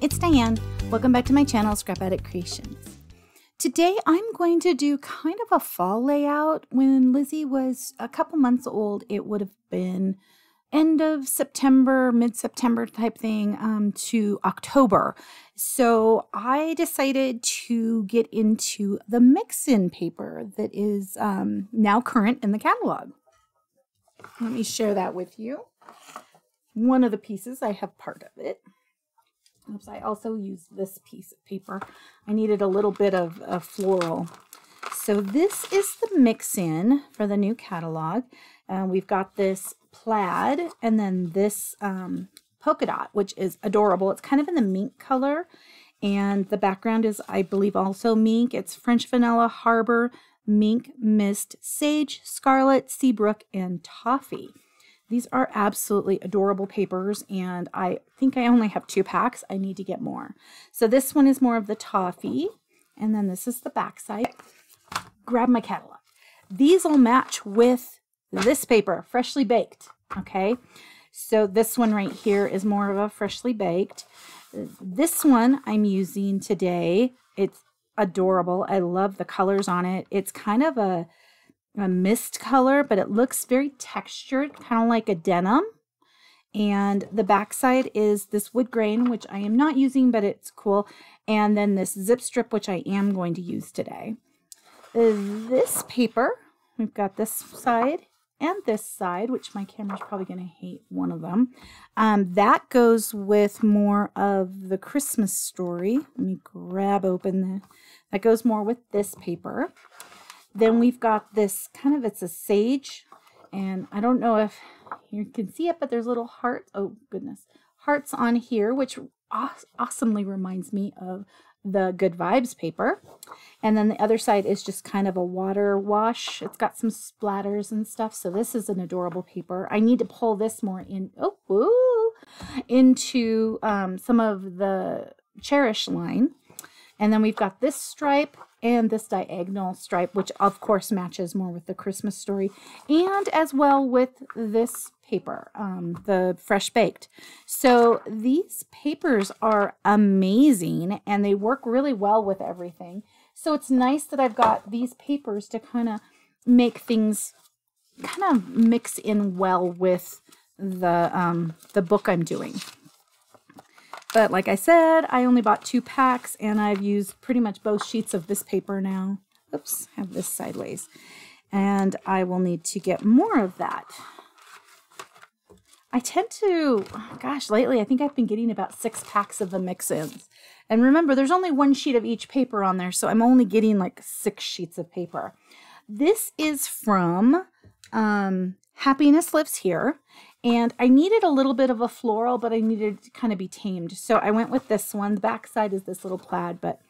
it's Diane. Welcome back to my channel, ScrapAttic Creations. Today I'm going to do kind of a fall layout. When Lizzie was a couple months old, it would have been end of September, mid-September type thing um, to October. So I decided to get into the mix-in paper that is um, now current in the catalog. Let me share that with you. One of the pieces, I have part of it. Oops, I also used this piece of paper. I needed a little bit of, of floral. So this is the mix-in for the new catalog. Uh, we've got this plaid and then this um, polka dot, which is adorable. It's kind of in the mink color. And the background is, I believe, also mink. It's French Vanilla Harbor, Mink, Mist, Sage, Scarlet, Seabrook, and Toffee. These are absolutely adorable papers, and I think I only have two packs. I need to get more. So this one is more of the toffee, and then this is the back side. Grab my catalog. These will match with this paper, freshly baked, okay? So this one right here is more of a freshly baked. This one I'm using today, it's adorable. I love the colors on it. It's kind of a a mist color, but it looks very textured, kind of like a denim. And the backside is this wood grain, which I am not using, but it's cool. And then this zip strip, which I am going to use today. This paper, we've got this side and this side, which my camera's probably going to hate one of them. Um, that goes with more of the Christmas story. Let me grab open the, that goes more with this paper. Then we've got this kind of, it's a sage. And I don't know if you can see it, but there's little hearts. Oh, goodness. Hearts on here, which aw awesomely reminds me of the Good Vibes paper. And then the other side is just kind of a water wash. It's got some splatters and stuff. So this is an adorable paper. I need to pull this more in, oh, woo, into um, some of the Cherish line. And then we've got this stripe and this diagonal stripe, which of course matches more with the Christmas story, and as well with this paper, um, the fresh baked. So these papers are amazing and they work really well with everything. So it's nice that I've got these papers to kind of make things kind of mix in well with the um, the book I'm doing. But like I said, I only bought two packs and I've used pretty much both sheets of this paper now. Oops, have this sideways. And I will need to get more of that. I tend to, gosh, lately I think I've been getting about six packs of the mix-ins. And remember, there's only one sheet of each paper on there, so I'm only getting like six sheets of paper. This is from um, Happiness Lives Here. And I needed a little bit of a floral, but I needed to kind of be tamed. So I went with this one. The back side is this little plaid, but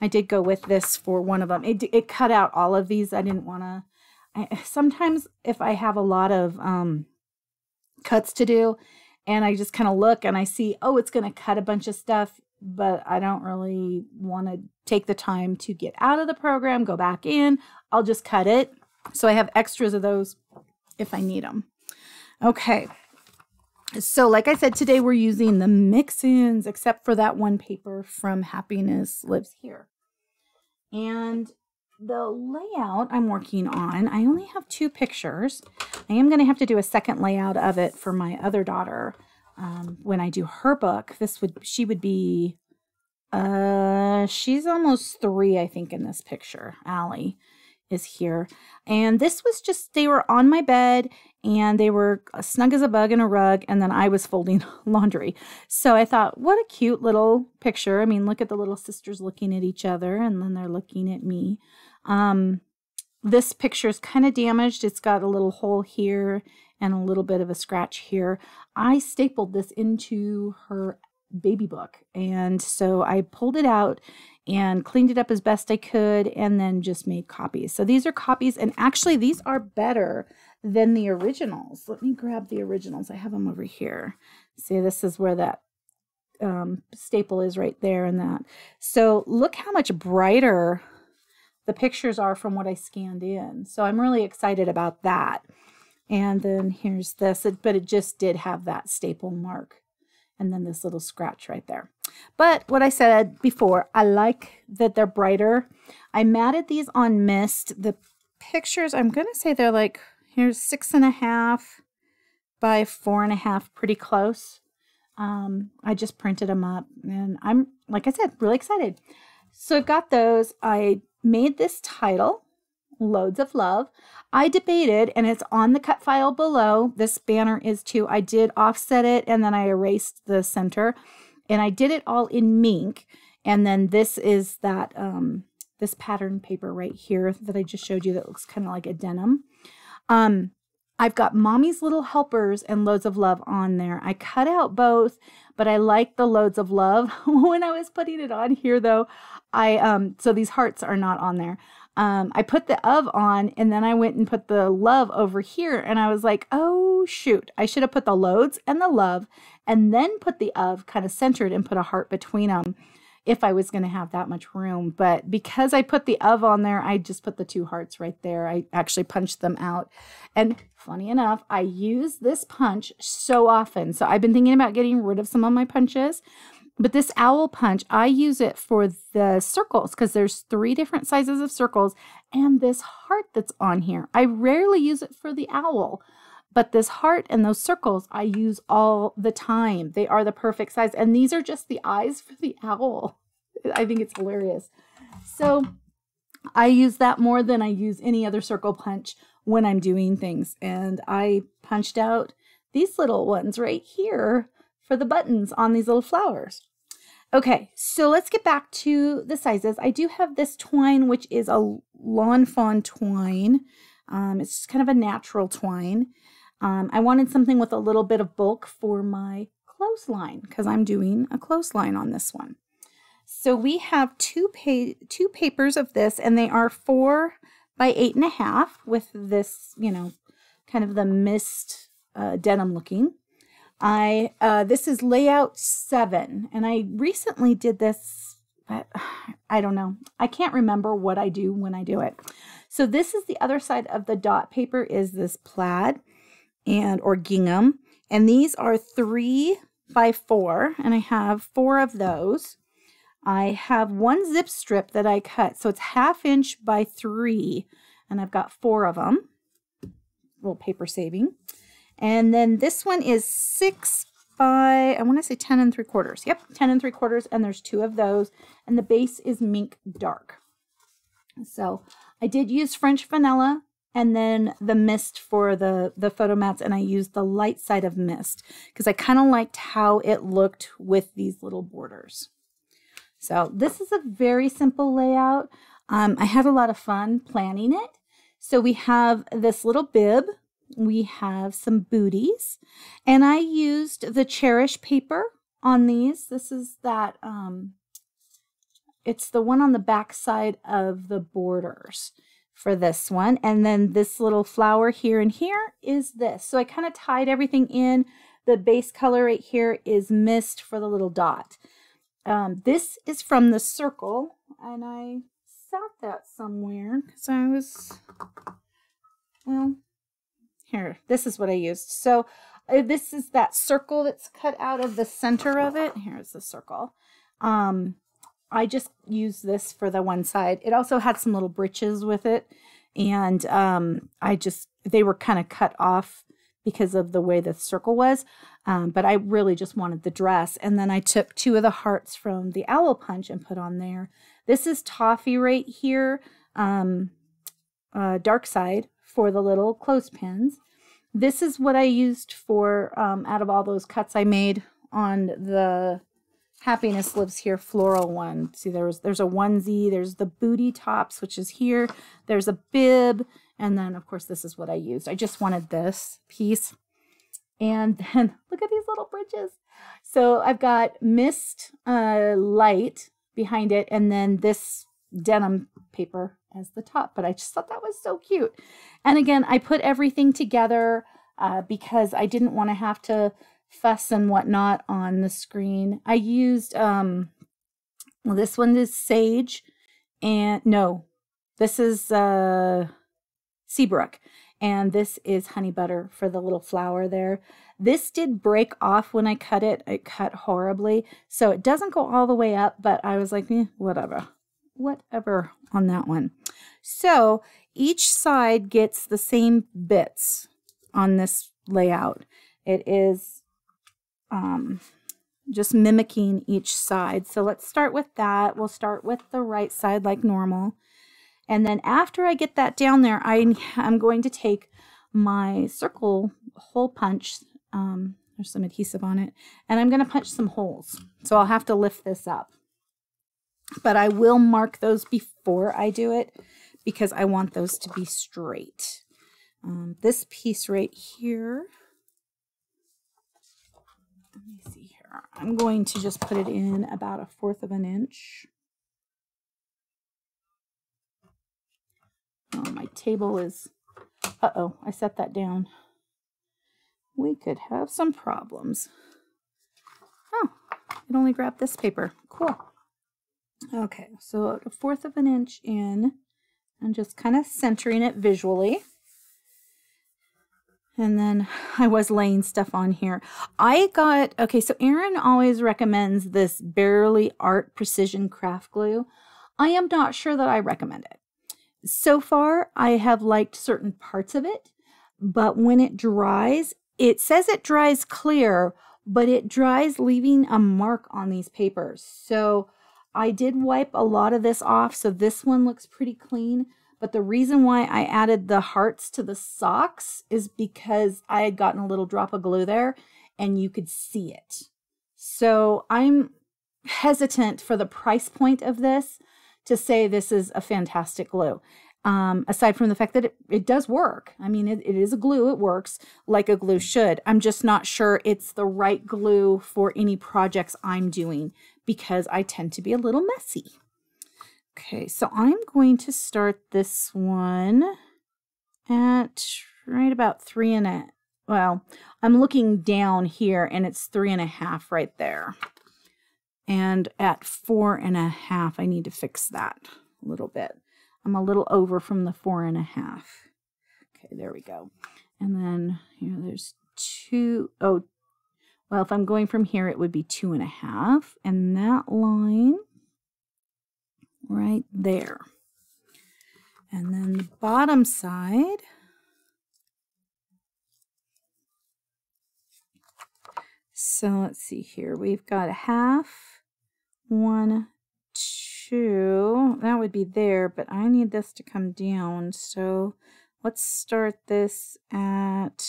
I did go with this for one of them. It, it cut out all of these. I didn't want to. Sometimes if I have a lot of um, cuts to do and I just kind of look and I see, oh, it's going to cut a bunch of stuff, but I don't really want to take the time to get out of the program, go back in. I'll just cut it. So I have extras of those if I need them. Okay. So like I said, today we're using the mix-ins, except for that one paper from Happiness Lives Here. And the layout I'm working on, I only have two pictures. I am going to have to do a second layout of it for my other daughter. Um, when I do her book, this would, she would be, uh, she's almost three, I think, in this picture, Allie is here. And this was just, they were on my bed and they were snug as a bug in a rug. And then I was folding laundry. So I thought, what a cute little picture. I mean, look at the little sisters looking at each other and then they're looking at me. Um, this picture is kind of damaged. It's got a little hole here and a little bit of a scratch here. I stapled this into her baby book. And so I pulled it out and cleaned it up as best I could and then just made copies. So these are copies and actually these are better than the originals. Let me grab the originals. I have them over here. See, this is where that um, staple is right there and that. So look how much brighter the pictures are from what I scanned in. So I'm really excited about that. And then here's this, but it just did have that staple mark and then this little scratch right there. But what I said before, I like that they're brighter. I matted these on mist. The pictures, I'm going to say they're like, here's six and a half by four and a half, pretty close. Um, I just printed them up and I'm, like I said, really excited. So I've got those. I made this title, Loads of Love. I debated, and it's on the cut file below. This banner is too. I did offset it and then I erased the center and I did it all in mink. And then this is that, um, this pattern paper right here that I just showed you that looks kind of like a denim. Um, I've got Mommy's Little Helpers and Loads of Love on there. I cut out both, but I like the Loads of Love. when I was putting it on here though, I, um, so these hearts are not on there. Um, I put the of on and then I went and put the love over here and I was like, oh shoot, I should have put the loads and the love and then put the of kind of centered and put a heart between them if I was going to have that much room. But because I put the of on there, I just put the two hearts right there. I actually punched them out. And funny enough, I use this punch so often. So I've been thinking about getting rid of some of my punches. But this owl punch, I use it for the circles because there's three different sizes of circles and this heart that's on here. I rarely use it for the owl, but this heart and those circles I use all the time. They are the perfect size. And these are just the eyes for the owl. I think it's hilarious. So I use that more than I use any other circle punch when I'm doing things. And I punched out these little ones right here for the buttons on these little flowers. Okay, so let's get back to the sizes. I do have this twine, which is a lawn fawn twine. Um, it's just kind of a natural twine. Um, I wanted something with a little bit of bulk for my clothesline because I'm doing a clothesline on this one. So we have two, pa two papers of this and they are four by eight and a half with this, you know, kind of the mist uh, denim looking. I uh, this is layout seven, and I recently did this, but I don't know. I can't remember what I do when I do it. So this is the other side of the dot paper is this plaid and or gingham. And these are three by four, and I have four of those. I have one zip strip that I cut, so it's half inch by three, and I've got four of them. A little paper saving. And then this one is six by, I want to say 10 and three quarters. Yep, 10 and three quarters, and there's two of those. And the base is mink dark. So I did use French vanilla and then the mist for the, the photo mats, and I used the light side of mist because I kind of liked how it looked with these little borders. So this is a very simple layout. Um, I had a lot of fun planning it. So we have this little bib. We have some booties. And I used the Cherish paper on these. This is that, um, it's the one on the back side of the borders for this one. And then this little flower here and here is this. So I kind of tied everything in. The base color right here is mist for the little dot. Um, this is from the circle, and I sat that somewhere because I was, well, here, this is what I used. So uh, this is that circle that's cut out of the center of it. Here's the circle. Um, I just used this for the one side. It also had some little breeches with it. And um, I just, they were kind of cut off because of the way the circle was. Um, but I really just wanted the dress. And then I took two of the hearts from the owl punch and put on there. This is toffee right here, um, uh, dark side for the little clothespins. This is what I used for, um, out of all those cuts I made on the Happiness Lives Here floral one. See, there's there's a onesie, there's the booty tops, which is here. There's a bib, and then of course this is what I used. I just wanted this piece. And then look at these little bridges. So I've got mist uh, light behind it, and then this denim paper as the top. But I just thought that was so cute. And again, I put everything together uh, because I didn't want to have to fuss and whatnot on the screen. I used, um, well, this one is Sage, and no, this is uh, Seabrook. And this is honey butter for the little flower there. This did break off when I cut it. It cut horribly. So it doesn't go all the way up, but I was like, eh, whatever. Whatever on that one. So each side gets the same bits on this layout. It is um, just mimicking each side. So let's start with that. We'll start with the right side like normal. And then after I get that down there, I, I'm going to take my circle hole punch. Um, there's some adhesive on it. And I'm going to punch some holes. So I'll have to lift this up. But I will mark those before I do it because I want those to be straight. Um, this piece right here, let me see here. I'm going to just put it in about a fourth of an inch. Oh, my table is, uh-oh, I set that down. We could have some problems. Oh, it only grabbed this paper. Cool. Okay, so a fourth of an inch in and just kind of centering it visually. And then I was laying stuff on here. I got, okay, so Erin always recommends this Bearly Art Precision Craft Glue. I am not sure that I recommend it. So far, I have liked certain parts of it, but when it dries, it says it dries clear, but it dries leaving a mark on these papers. So I did wipe a lot of this off, so this one looks pretty clean. But the reason why I added the hearts to the socks is because I had gotten a little drop of glue there and you could see it. So I'm hesitant for the price point of this to say this is a fantastic glue. Um, aside from the fact that it, it does work. I mean, it, it is a glue, it works like a glue should. I'm just not sure it's the right glue for any projects I'm doing because I tend to be a little messy. Okay, so I'm going to start this one at right about three and a, well, I'm looking down here and it's three and a half right there. And at four and a half, I need to fix that a little bit. I'm a little over from the four and a half. Okay, there we go. And then here, there's two, oh, well, if I'm going from here, it would be two and a half. And that line right there. And then the bottom side, so let's see here. We've got a half, one, two. That would be there, but I need this to come down. So let's start this at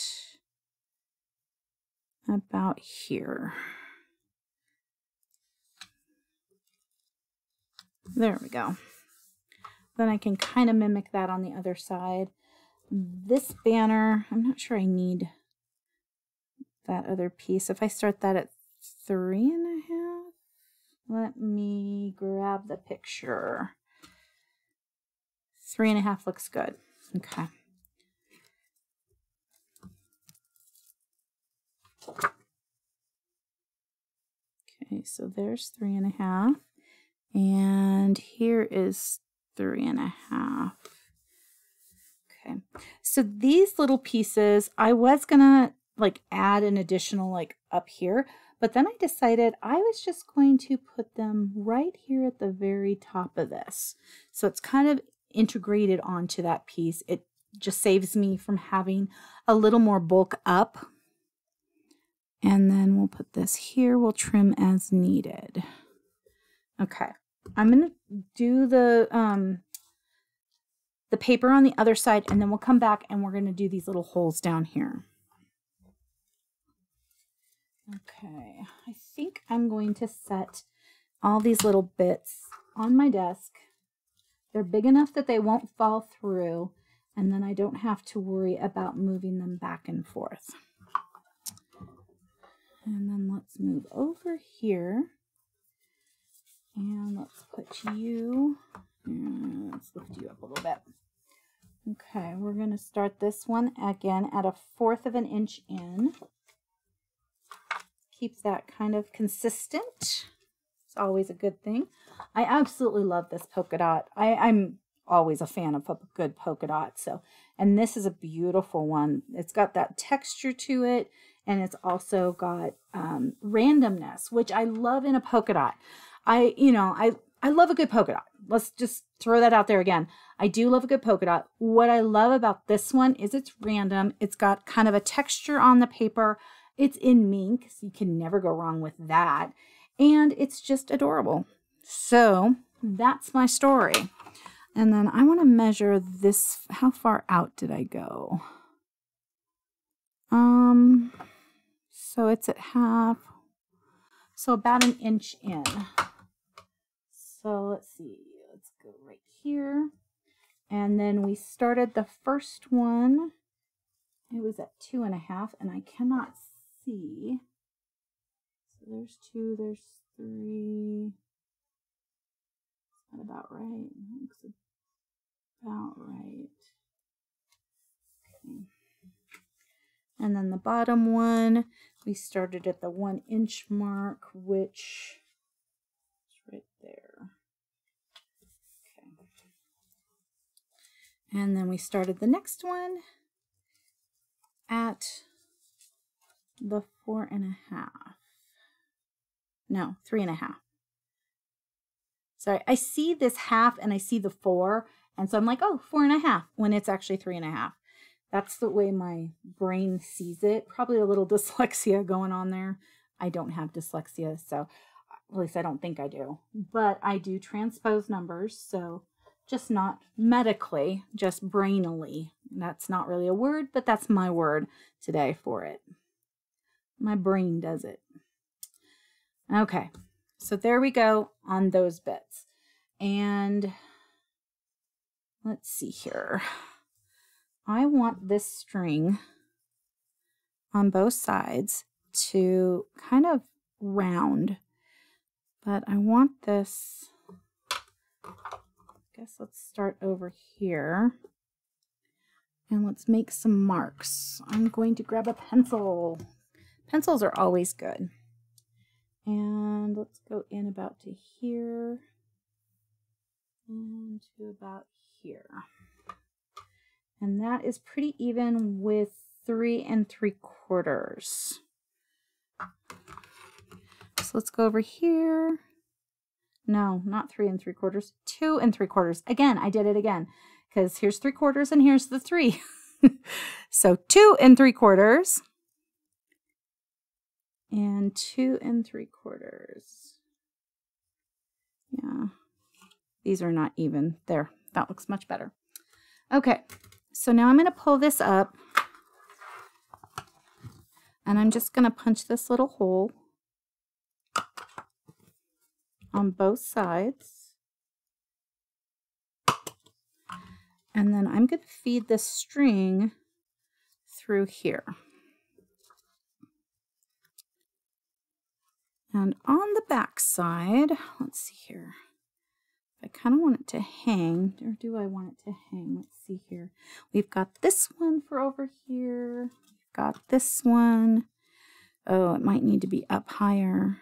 about here. There we go. Then I can kind of mimic that on the other side. This banner, I'm not sure I need that other piece. If I start that at three and a let me grab the picture. Three and a half looks good. Okay. Okay, so there's three and a half. And here is three and a half. Okay, so these little pieces, I was gonna like add an additional like up here, but then I decided I was just going to put them right here at the very top of this. So it's kind of integrated onto that piece. It just saves me from having a little more bulk up. And then we'll put this here. We'll trim as needed. Okay. I'm going to do the um, the paper on the other side and then we'll come back and we're going to do these little holes down here. Okay, I think I'm going to set all these little bits on my desk. They're big enough that they won't fall through and then I don't have to worry about moving them back and forth. And then let's move over here. And let's put you, let's lift you up a little bit. Okay, we're going to start this one again at a fourth of an inch in. Keeps that kind of consistent. It's always a good thing. I absolutely love this polka dot. I, I'm always a fan of a good polka dot. So, and this is a beautiful one. It's got that texture to it, and it's also got um, randomness, which I love in a polka dot. I, you know, I I love a good polka dot. Let's just throw that out there again. I do love a good polka dot. What I love about this one is it's random. It's got kind of a texture on the paper. It's in mink, so you can never go wrong with that. And it's just adorable. So that's my story. And then I want to measure this. How far out did I go? Um, so it's at half. So about an inch in. So let's see. Let's go right here. And then we started the first one. It was at two and a half, and I cannot see. So there's two, there's three. Is that about right? Looks about right. Okay. And then the bottom one, we started at the one inch mark, which is right there. Okay. And then we started the next one at the four and a half. No, three and a half. Sorry, I see this half and I see the four. And so I'm like, oh, four and a half when it's actually three and a half. That's the way my brain sees it. Probably a little dyslexia going on there. I don't have dyslexia, so uh, at least I don't think I do. But I do transpose numbers, so just not medically, just brainily. That's not really a word, but that's my word today for it. My brain does it. Okay, so there we go on those bits. And let's see here. I want this string on both sides to kind of round, but I want this, I guess let's start over here. And let's make some marks. I'm going to grab a pencil. Pencils are always good. And let's go in about to here and to about here. And that is pretty even with three and three quarters. So let's go over here. No, not three and three quarters, two and three quarters. Again, I did it again because here's three quarters and here's the three. so two and three quarters and two and three quarters. Yeah, these are not even. There, that looks much better. Okay, so now I'm going to pull this up and I'm just going to punch this little hole on both sides. And then I'm going to feed this string through here. And on the back side, let's see here. I kind of want it to hang, or do I want it to hang? Let's see here. We've got this one for over here. We've got this one. Oh, it might need to be up higher.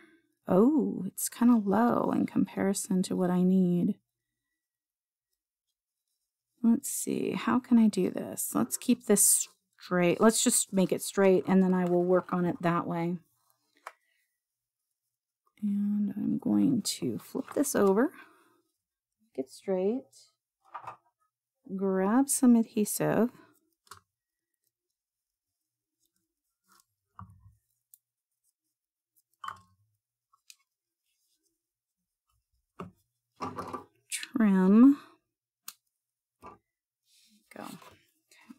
Oh, it's kind of low in comparison to what I need. Let's see, how can I do this? Let's keep this straight. Let's just make it straight and then I will work on it that way. And I'm going to flip this over get straight, grab some adhesive, trim, go. Okay.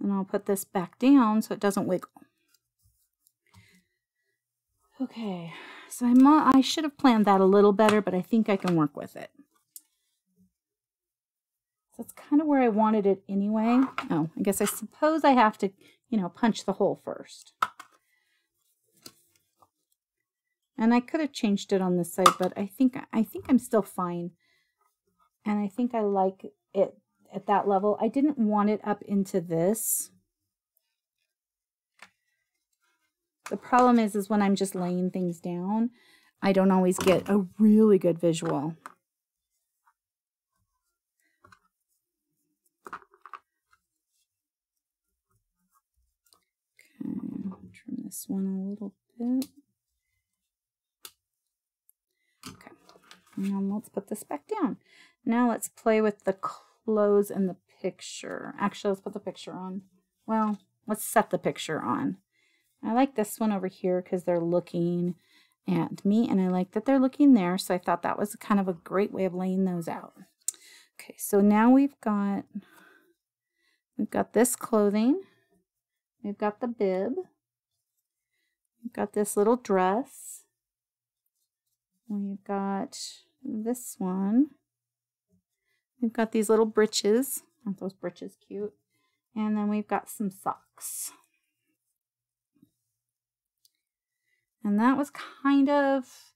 And I'll put this back down so it doesn't wiggle. Okay, so I'm, I should have planned that a little better, but I think I can work with it. So that's kind of where I wanted it anyway. Oh, I guess I suppose I have to, you know, punch the hole first. And I could have changed it on this side, but I think I think I'm still fine. And I think I like it at that level. I didn't want it up into this. The problem is, is when I'm just laying things down, I don't always get a really good visual. Okay, trim this one a little bit. Okay, now let's put this back down. Now let's play with the clothes and the picture. Actually, let's put the picture on. Well, let's set the picture on. I like this one over here because they're looking at me and I like that they're looking there. So I thought that was kind of a great way of laying those out. Okay, so now we've got, we've got this clothing. We've got the bib. We've got this little dress. We've got this one. We've got these little breeches. Aren't those breeches cute? And then we've got some socks. And that was kind of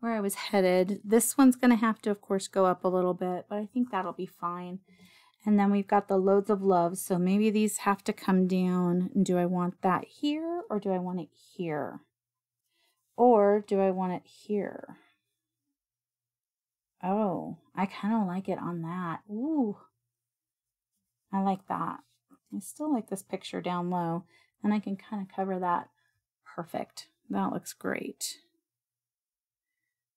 where I was headed. This one's going to have to, of course, go up a little bit, but I think that'll be fine. And then we've got the loads of love. So maybe these have to come down. Do I want that here or do I want it here? Or do I want it here? Oh, I kind of like it on that. Ooh, I like that. I still like this picture down low and I can kind of cover that perfect. That looks great.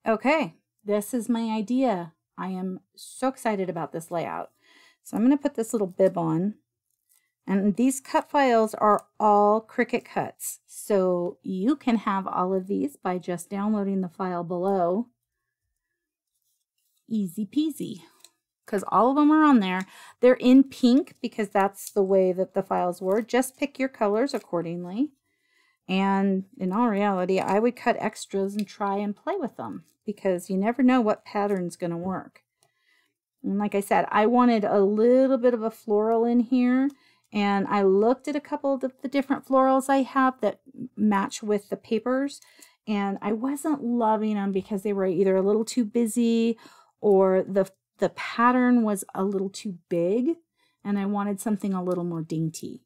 Okay, this is my idea. I am so excited about this layout. So I'm going to put this little bib on. And these cut files are all Cricut cuts. So you can have all of these by just downloading the file below. Easy peasy. Because all of them are on there. They're in pink because that's the way that the files were. Just pick your colors accordingly. And in all reality, I would cut extras and try and play with them because you never know what pattern's going to work. And like I said, I wanted a little bit of a floral in here. And I looked at a couple of the, different florals I have that match with the papers. And I wasn't loving them because they were either a little too busy or the, the pattern was a little too big. And I wanted something a little more dainty.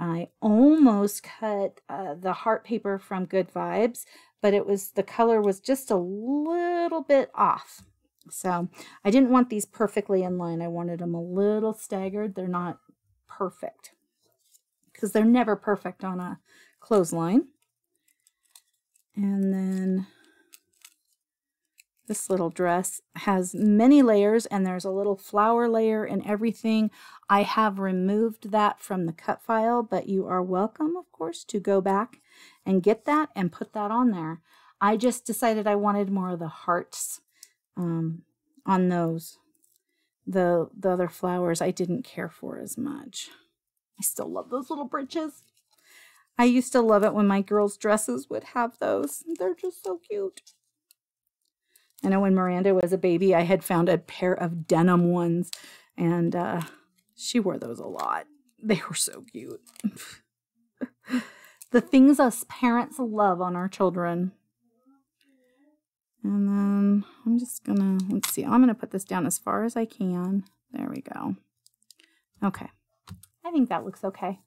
I almost cut uh, the heart paper from Good Vibes, but it was the color was just a little bit off. So I didn't want these perfectly in line. I wanted them a little staggered. They're not perfect because they're never perfect on a clothesline. And then this little dress has many layers and there's a little flower layer and everything. I have removed that from the cut file, but you are welcome, of course, to go back and get that and put that on there. I just decided I wanted more of the hearts um, on those. The, the other flowers I didn't care for as much. I still love those little breeches. I used to love it when my girls' dresses would have those. They're just so cute. I know when Miranda was a baby, I had found a pair of denim ones, and uh, she wore those a lot. They were so cute. the things us parents love on our children. And then I'm just gonna, let's see, I'm gonna put this down as far as I can. There we go. Okay, I think that looks okay.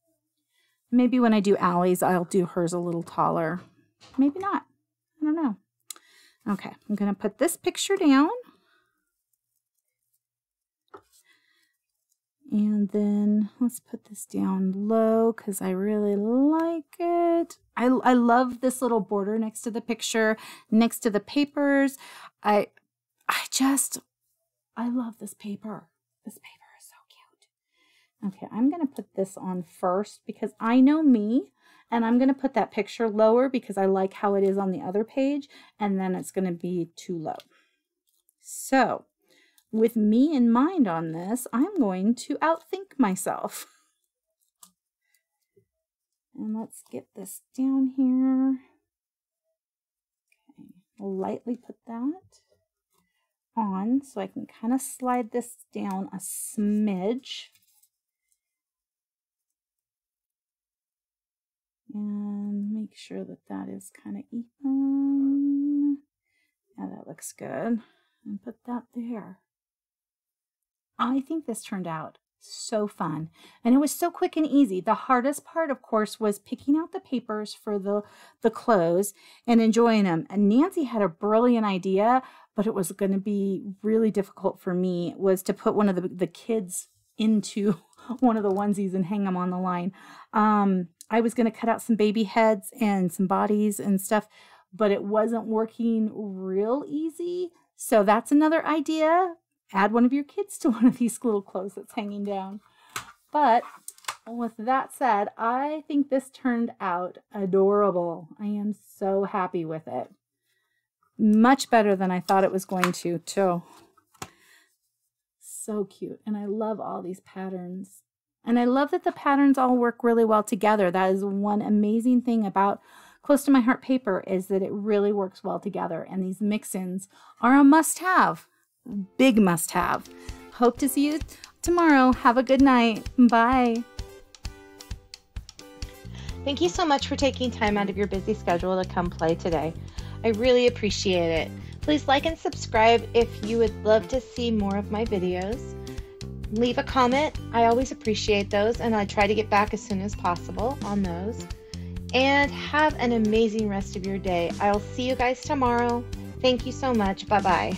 Maybe when I do Allie's, I'll do hers a little taller. Maybe not, I don't know. Okay, I'm going to put this picture down. And then let's put this down low because I really like it. I, I love this little border next to the picture, next to the papers. I, I just, I love this paper. This paper is so cute. Okay, I'm going to put this on first because I know me. And I'm going to put that picture lower because I like how it is on the other page. And then it's going to be too low. So with me in mind on this, I'm going to outthink myself. And let's get this down here. Okay, lightly put that on so I can kind of slide this down a smidge. And make sure that that is kind of even. Yeah, that looks good. And put that there. I think this turned out so fun and it was so quick and easy the hardest part of course was picking out the papers for the the clothes and enjoying them and nancy had a brilliant idea but it was going to be really difficult for me was to put one of the, the kids into one of the onesies and hang them on the line um I was going to cut out some baby heads and some bodies and stuff, but it wasn't working real easy. So that's another idea. Add one of your kids to one of these little clothes that's hanging down. But with that said, I think this turned out adorable. I am so happy with it. Much better than I thought it was going to, too. So cute. And I love all these patterns. And I love that the patterns all work really well together. That is one amazing thing about Close to My Heart paper is that it really works well together. And these mix-ins are a must-have. Big must-have. Hope to see you tomorrow. Have a good night. Bye. Thank you so much for taking time out of your busy schedule to come play today. I really appreciate it. Please like and subscribe if you would love to see more of my videos. Leave a comment. I always appreciate those and I try to get back as soon as possible on those. And have an amazing rest of your day. I'll see you guys tomorrow. Thank you so much. Bye bye.